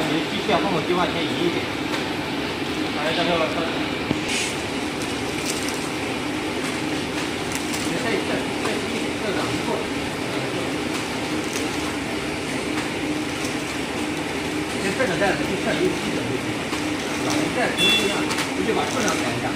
你的机器要放我机往前移一点。来，这个，你再再再低一点，这不错。再这个袋子就算一个基就行了，再重复一样，你就把重量改一下。